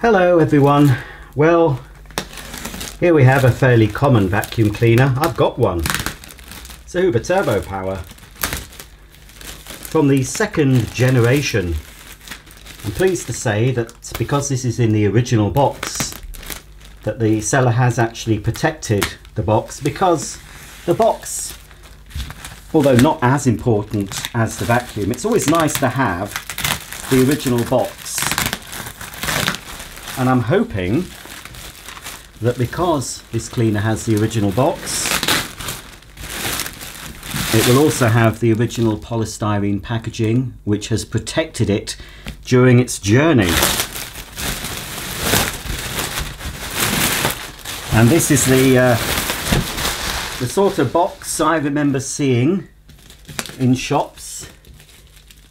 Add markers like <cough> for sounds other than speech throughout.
Hello everyone. Well, here we have a fairly common vacuum cleaner. I've got one. It's a Hoover Turbo Power from the second generation. I'm pleased to say that because this is in the original box, that the seller has actually protected the box because the box, although not as important as the vacuum, it's always nice to have the original box and I'm hoping that because this cleaner has the original box it will also have the original polystyrene packaging which has protected it during its journey. And this is the uh, the sort of box I remember seeing in shops.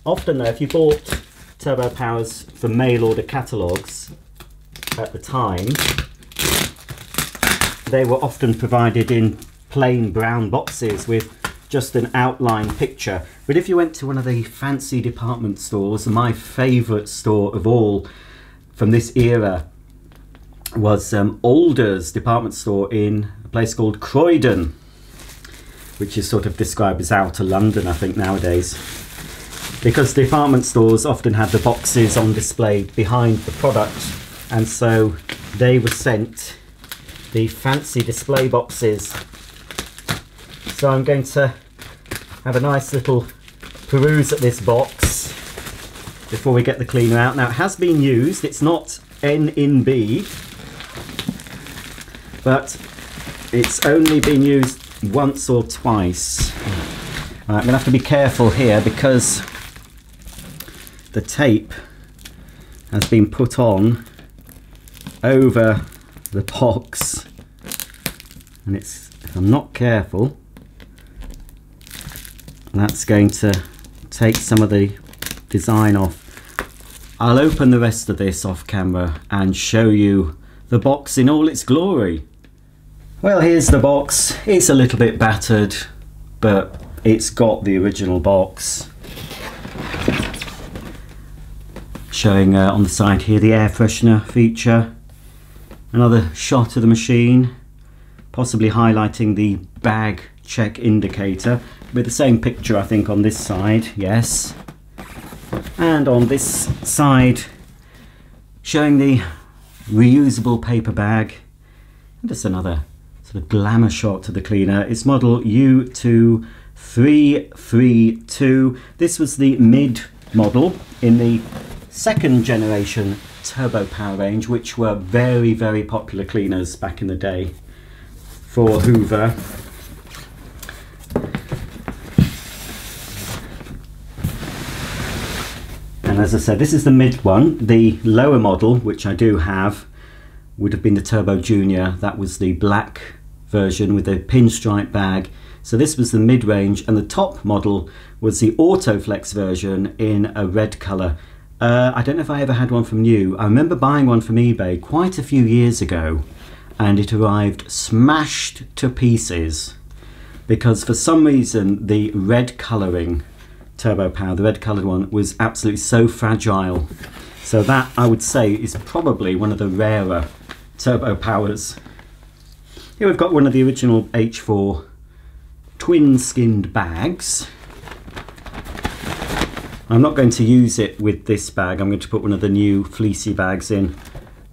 Often though if you bought turbo powers from mail order catalogues at the time, they were often provided in plain brown boxes with just an outline picture. But if you went to one of the fancy department stores, my favourite store of all from this era was um, Allders department store in a place called Croydon, which is sort of described as outer London, I think, nowadays. Because department stores often had the boxes on display behind the product and so they were sent the fancy display boxes. So I'm going to have a nice little peruse at this box before we get the cleaner out. Now it has been used. It's not N in B but it's only been used once or twice. Right, I'm gonna have to be careful here because the tape has been put on over the box. And it's if I'm not careful that's going to take some of the design off. I'll open the rest of this off camera and show you the box in all its glory. Well here's the box. It's a little bit battered but it's got the original box showing uh, on the side here the air freshener feature Another shot of the machine, possibly highlighting the bag check indicator with the same picture I think on this side, yes. And on this side, showing the reusable paper bag. And just another sort of glamour shot to the cleaner. It's model U2332. This was the mid model in the second generation Turbo Power range, which were very, very popular cleaners back in the day for Hoover. And as I said, this is the mid one. The lower model, which I do have, would have been the Turbo Junior. That was the black version with the pinstripe bag. So this was the mid-range and the top model was the Autoflex version in a red colour uh, I don't know if I ever had one from you. I remember buying one from eBay quite a few years ago and it arrived smashed to pieces because for some reason the red colouring turbo power, the red coloured one, was absolutely so fragile. So that I would say is probably one of the rarer turbo powers. Here we've got one of the original H4 twin skinned bags I'm not going to use it with this bag. I'm going to put one of the new fleecy bags in.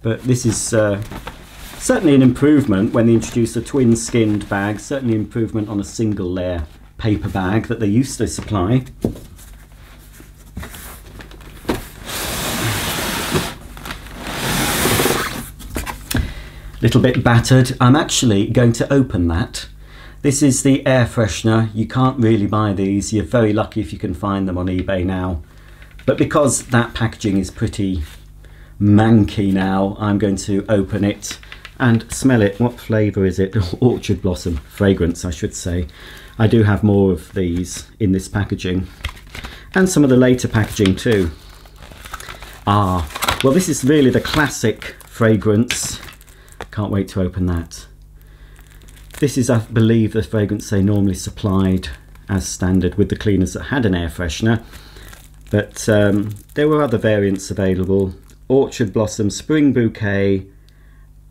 But this is uh, certainly an improvement when they introduced a twin skinned bag. Certainly an improvement on a single layer paper bag that they used to supply. Little bit battered. I'm actually going to open that this is the air freshener. You can't really buy these. You're very lucky if you can find them on eBay now. But because that packaging is pretty manky now, I'm going to open it and smell it. What flavour is it? <laughs> Orchard blossom fragrance, I should say. I do have more of these in this packaging and some of the later packaging too. Ah, well this is really the classic fragrance. Can't wait to open that. This is, I believe, the fragrance they normally supplied as standard with the cleaners that had an air freshener. But um, there were other variants available. Orchard Blossom, Spring Bouquet,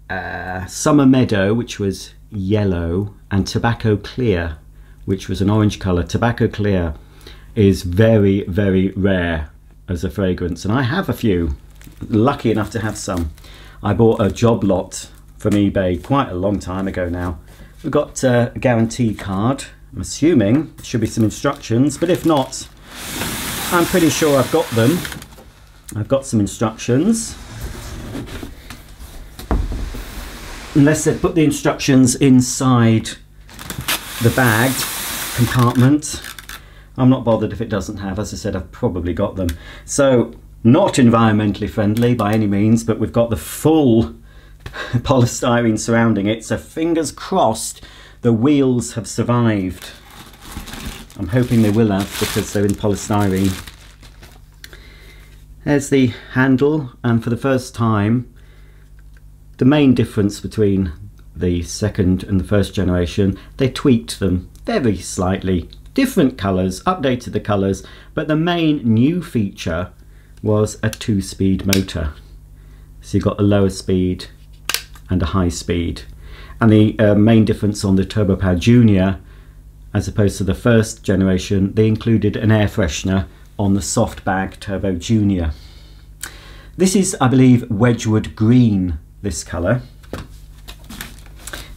uh, Summer Meadow, which was yellow, and Tobacco Clear, which was an orange colour. Tobacco Clear is very, very rare as a fragrance, and I have a few. Lucky enough to have some. I bought a job lot from eBay quite a long time ago now. We've got uh, a guarantee card. I'm assuming there should be some instructions, but if not, I'm pretty sure I've got them. I've got some instructions. Unless they've put the instructions inside the bagged compartment. I'm not bothered if it doesn't have. As I said, I've probably got them. So, not environmentally friendly by any means, but we've got the full <laughs> polystyrene surrounding it. So fingers crossed the wheels have survived. I'm hoping they will have because they're in polystyrene. There's the handle and for the first time the main difference between the second and the first generation they tweaked them very slightly different colours updated the colours but the main new feature was a two-speed motor so you've got a lower speed and a high speed and the uh, main difference on the Turbo Power Junior as opposed to the first generation they included an air freshener on the soft bag Turbo Junior. This is, I believe, Wedgwood Green, this colour.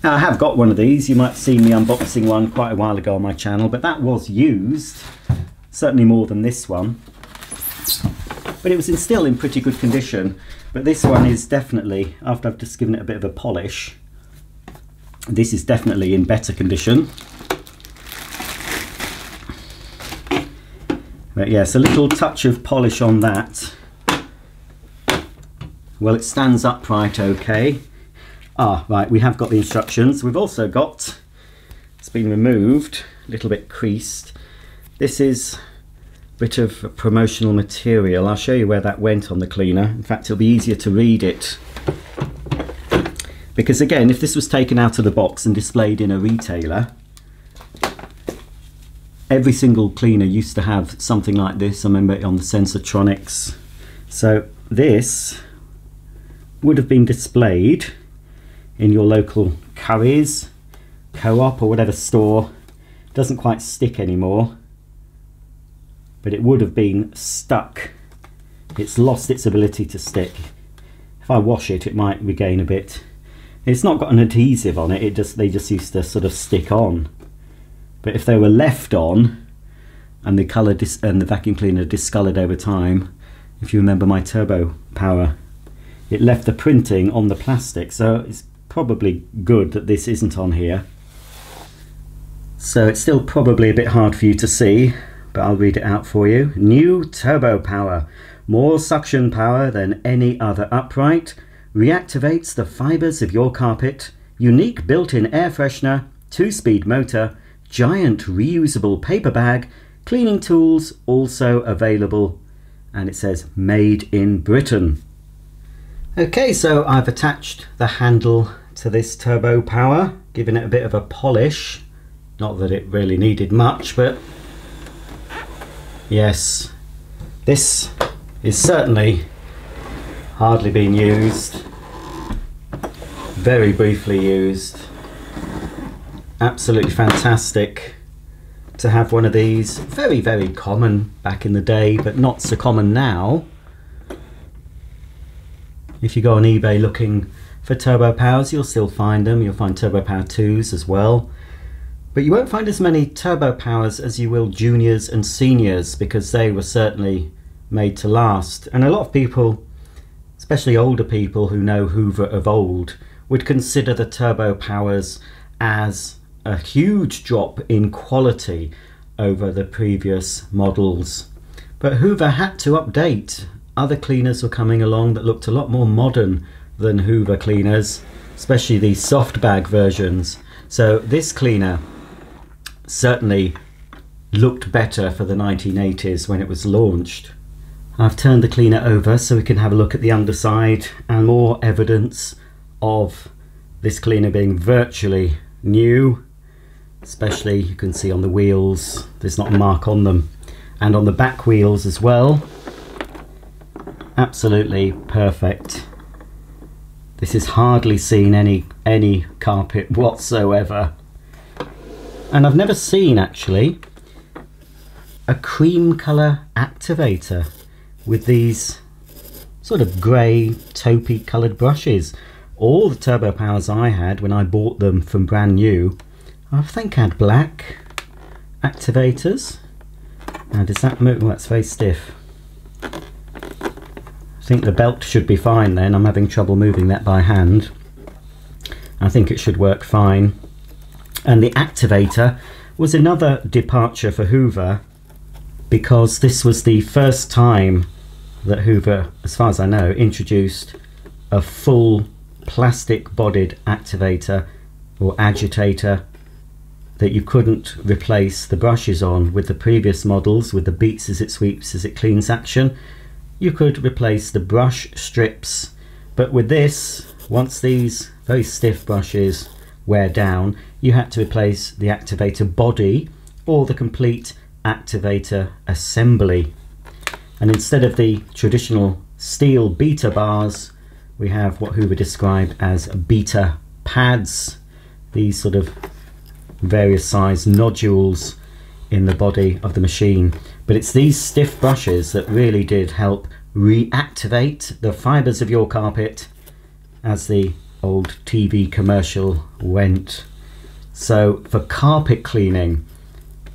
Now I have got one of these, you might have seen me unboxing one quite a while ago on my channel, but that was used, certainly more than this one. But it was in, still in pretty good condition, but this one is definitely, after I've just given it a bit of a polish, this is definitely in better condition. But yes, a little touch of polish on that. Well, it stands upright okay. Ah, right, we have got the instructions. We've also got, it's been removed, a little bit creased. This is bit of promotional material. I'll show you where that went on the cleaner. In fact, it'll be easier to read it. Because again, if this was taken out of the box and displayed in a retailer, every single cleaner used to have something like this. I remember it on the Sensotronics. So this would have been displayed in your local Currys, Co-op or whatever store. Doesn't quite stick anymore, but it would have been stuck. It's lost its ability to stick. If I wash it, it might regain a bit. It's not got an adhesive on it, it just they just used to sort of stick on. But if they were left on and the colour and the vacuum cleaner discoloured over time, if you remember my turbo power, it left the printing on the plastic. So it's probably good that this isn't on here. So it's still probably a bit hard for you to see, but I'll read it out for you. New turbo power, more suction power than any other upright, reactivates the fibers of your carpet, unique built-in air freshener, two-speed motor, giant reusable paper bag, cleaning tools also available, and it says made in Britain. Okay, so I've attached the handle to this turbo power, giving it a bit of a polish. Not that it really needed much, but yes, this is certainly hardly been used. Very briefly used absolutely fantastic to have one of these. Very, very common back in the day, but not so common now. If you go on eBay looking for turbo powers, you'll still find them. You'll find turbo power 2s as well. But you won't find as many turbo powers as you will juniors and seniors because they were certainly made to last. And a lot of people, especially older people who know Hoover of old, would consider the turbo powers as a huge drop in quality over the previous models. But Hoover had to update. Other cleaners were coming along that looked a lot more modern than Hoover cleaners, especially the soft bag versions. So this cleaner certainly looked better for the 1980s when it was launched. I've turned the cleaner over so we can have a look at the underside and more evidence of this cleaner being virtually new especially you can see on the wheels there's not a mark on them and on the back wheels as well absolutely perfect. This is hardly seen any any carpet <laughs> whatsoever. And I've never seen actually a cream colour activator with these sort of grey taupey coloured brushes. All the turbo powers I had when I bought them from brand new I think had black activators. Now does that move? Well, that's very stiff. I think the belt should be fine then. I'm having trouble moving that by hand. I think it should work fine. And the activator was another departure for Hoover because this was the first time that Hoover, as far as I know, introduced a full plastic bodied activator or agitator that you couldn't replace the brushes on. With the previous models with the beats as it sweeps as it cleans action you could replace the brush strips. But with this once these very stiff brushes wear down you had to replace the activator body or the complete activator assembly and instead of the traditional steel beater bars we have what Hoover described as beater pads these sort of various size nodules in the body of the machine. But it's these stiff brushes that really did help reactivate the fibres of your carpet as the old TV commercial went. So for carpet cleaning,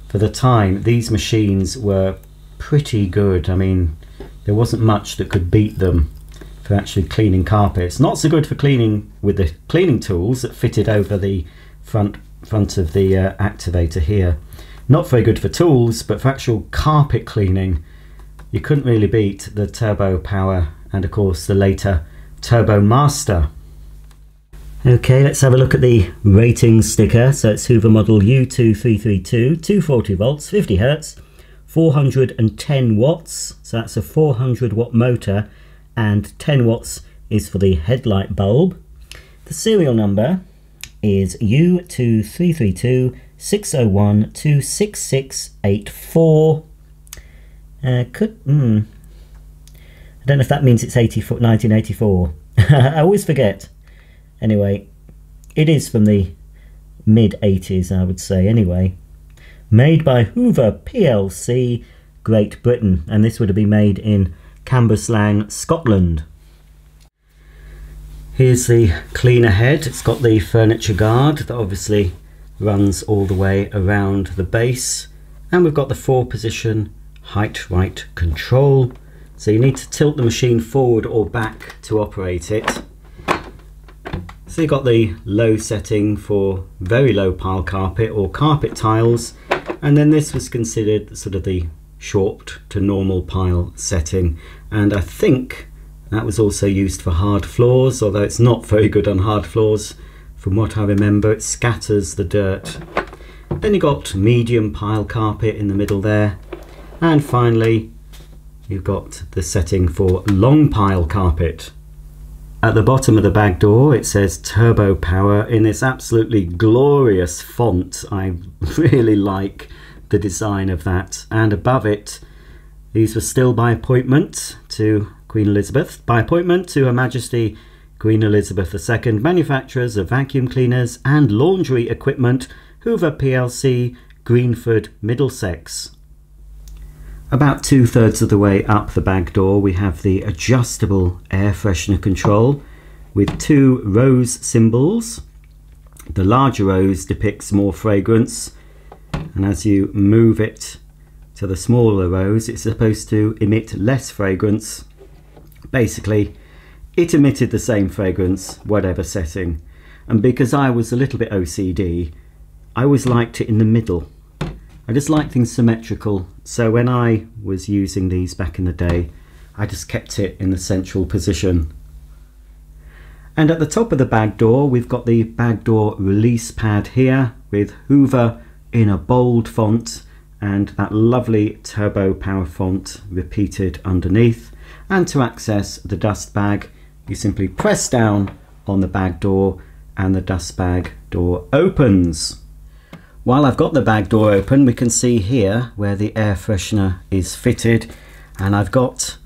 for the time, these machines were pretty good. I mean, there wasn't much that could beat them for actually cleaning carpets. Not so good for cleaning with the cleaning tools that fitted over the front front of the uh, activator here. Not very good for tools, but for actual carpet cleaning, you couldn't really beat the Turbo Power and of course the later Turbo Master. Okay, let's have a look at the rating sticker. So it's Hoover model U2332, 240 volts, 50 hertz, 410 watts. So that's a 400 watt motor and 10 watts is for the headlight bulb. The serial number is U2332 601 26684. Uh, could, hmm. I don't know if that means it's 80, 1984. <laughs> I always forget. Anyway, it is from the mid 80s, I would say, anyway. Made by Hoover PLC, Great Britain, and this would have been made in Cambuslang, Scotland. Here's the cleaner head. It's got the furniture guard that obviously runs all the way around the base. And we've got the four position height right control. So you need to tilt the machine forward or back to operate it. So you've got the low setting for very low pile carpet or carpet tiles. And then this was considered sort of the short to normal pile setting. And I think that was also used for hard floors, although it's not very good on hard floors. From what I remember, it scatters the dirt. Then you got medium pile carpet in the middle there. And finally, you've got the setting for long pile carpet. At the bottom of the bag door, it says Turbo Power in this absolutely glorious font. I <laughs> really like the design of that. And above it, these were still by appointment to Queen Elizabeth, by appointment to Her Majesty Queen Elizabeth II, manufacturers of vacuum cleaners and laundry equipment, Hoover plc, Greenford, Middlesex. About two thirds of the way up the bag door, we have the adjustable air freshener control with two rose symbols. The larger rose depicts more fragrance, and as you move it to the smaller rose, it's supposed to emit less fragrance. Basically it emitted the same fragrance whatever setting. And because I was a little bit OCD I always liked it in the middle. I just like things symmetrical so when I was using these back in the day I just kept it in the central position and at the top of the bag door we've got the bag door release pad here with Hoover in a bold font and that lovely turbo power font repeated underneath and to access the dust bag you simply press down on the bag door and the dust bag door opens. While I've got the bag door open we can see here where the air freshener is fitted and I've got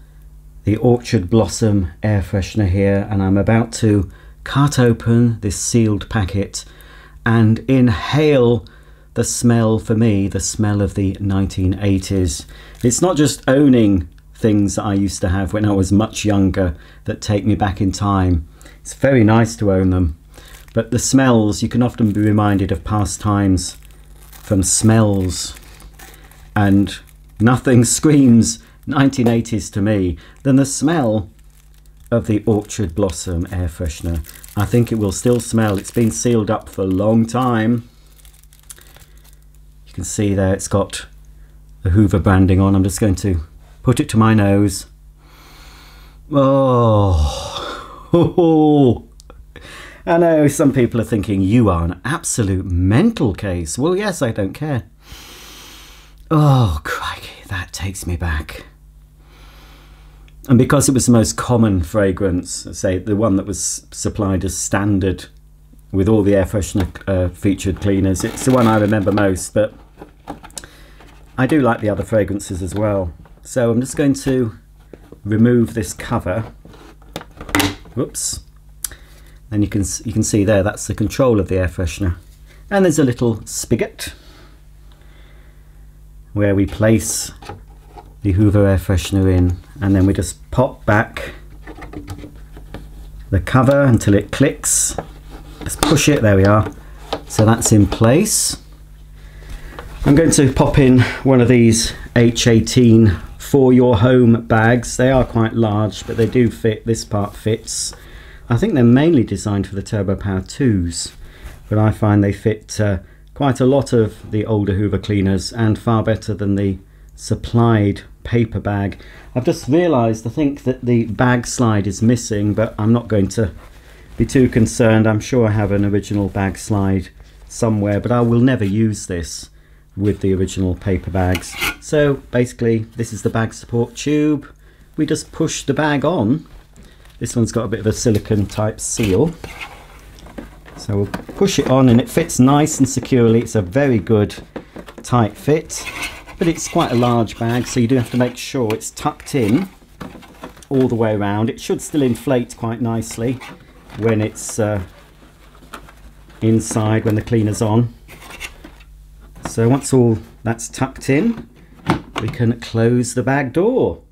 the Orchard Blossom air freshener here and I'm about to cut open this sealed packet and inhale the smell for me, the smell of the 1980s. It's not just owning things that I used to have when I was much younger that take me back in time. It's very nice to own them. But the smells, you can often be reminded of past times from smells. And nothing <laughs> screams 1980s to me than the smell of the Orchard Blossom air freshener. I think it will still smell. It's been sealed up for a long time. You can see there it's got the Hoover branding on. I'm just going to put it to my nose. Oh, <laughs> oh. I know some people are thinking you are an absolute mental case. Well, yes, I don't care. Oh, crikey, that takes me back and because it was the most common fragrance, say the one that was supplied as standard with all the air freshener uh, featured cleaners, it's the one I remember most. But I do like the other fragrances as well. So I'm just going to remove this cover. Whoops. And you can you can see there that's the control of the air freshener. And there's a little spigot where we place the Hoover air freshener in and then we just pop back the cover until it clicks. Let's push it there we are. So that's in place. I'm going to pop in one of these H18 for your home bags. They are quite large but they do fit this part fits I think they're mainly designed for the Turbo Power 2s but I find they fit uh, quite a lot of the older Hoover cleaners and far better than the supplied paper bag. I've just realised I think that the bag slide is missing but I'm not going to be too concerned. I'm sure I have an original bag slide somewhere but I will never use this with the original paper bags. So basically this is the bag support tube. We just push the bag on. This one's got a bit of a silicone type seal. So we'll push it on and it fits nice and securely. It's a very good tight fit but it's quite a large bag so you do have to make sure it's tucked in all the way around it should still inflate quite nicely when it's uh, inside when the cleaner's on so once all that's tucked in we can close the bag door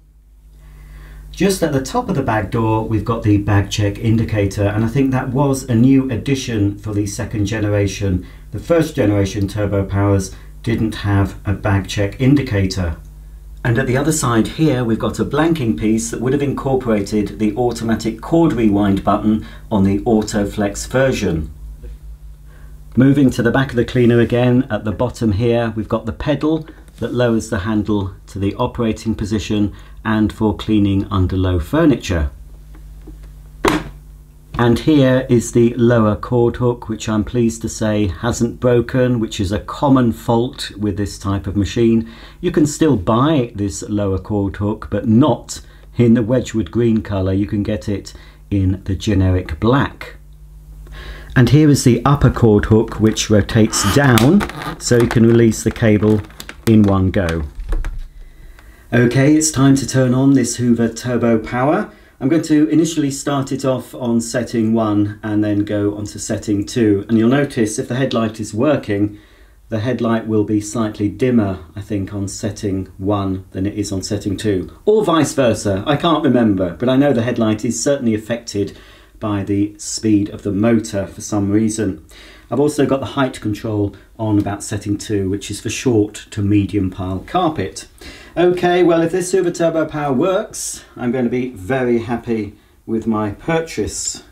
just at the top of the bag door we've got the bag check indicator and I think that was a new addition for the second generation the first generation turbo powers didn't have a bag check indicator. And at the other side here we've got a blanking piece that would have incorporated the automatic cord rewind button on the AutoFlex version. Moving to the back of the cleaner again, at the bottom here we've got the pedal that lowers the handle to the operating position and for cleaning under low furniture. And here is the lower cord hook, which I'm pleased to say hasn't broken, which is a common fault with this type of machine. You can still buy this lower cord hook, but not in the Wedgwood green colour. You can get it in the generic black. And here is the upper cord hook, which rotates down, so you can release the cable in one go. Okay, it's time to turn on this Hoover Turbo Power. I'm going to initially start it off on setting 1 and then go on to setting 2 and you'll notice if the headlight is working the headlight will be slightly dimmer I think on setting 1 than it is on setting 2 or vice versa I can't remember but I know the headlight is certainly affected by the speed of the motor for some reason. I've also got the height control on about setting 2 which is for short to medium pile carpet. Okay, well if this Super Turbo Power works, I'm going to be very happy with my purchase.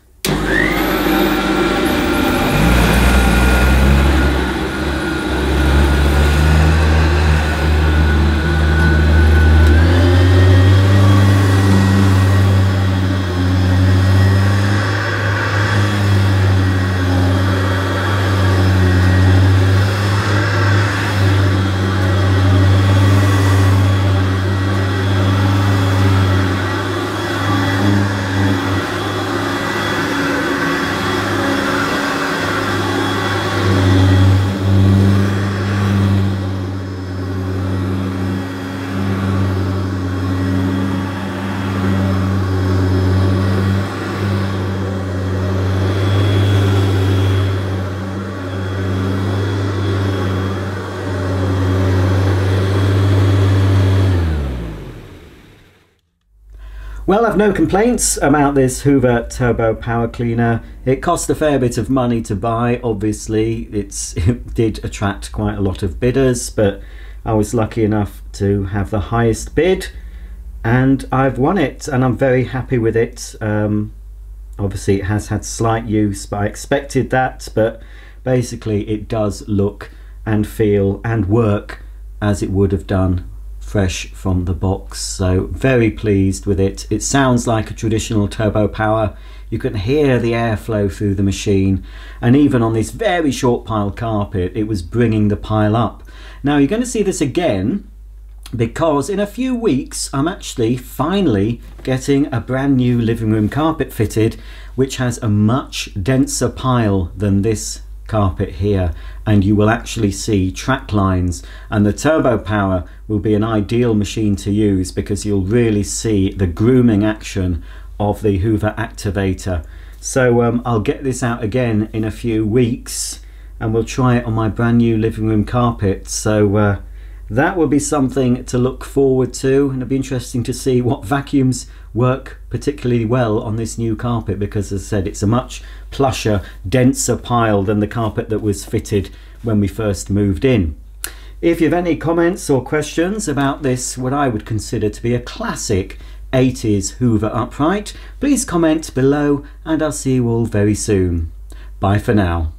Well, I've no complaints about this Hoover Turbo Power Cleaner. It cost a fair bit of money to buy, obviously. It's, <laughs> it did attract quite a lot of bidders, but I was lucky enough to have the highest bid and I've won it and I'm very happy with it. Um, obviously, it has had slight use, but I expected that. But basically, it does look and feel and work as it would have done fresh from the box. So very pleased with it. It sounds like a traditional turbo power. You can hear the airflow through the machine. And even on this very short pile carpet, it was bringing the pile up. Now you're going to see this again because in a few weeks I'm actually finally getting a brand new living room carpet fitted which has a much denser pile than this carpet here and you will actually see track lines and the turbo power will be an ideal machine to use because you'll really see the grooming action of the Hoover activator. So um, I'll get this out again in a few weeks and we'll try it on my brand new living room carpet. So uh, that will be something to look forward to and it'll be interesting to see what vacuums work particularly well on this new carpet because as I said it's a much plusher denser pile than the carpet that was fitted when we first moved in. If you have any comments or questions about this what I would consider to be a classic 80s Hoover upright please comment below and I'll see you all very soon. Bye for now.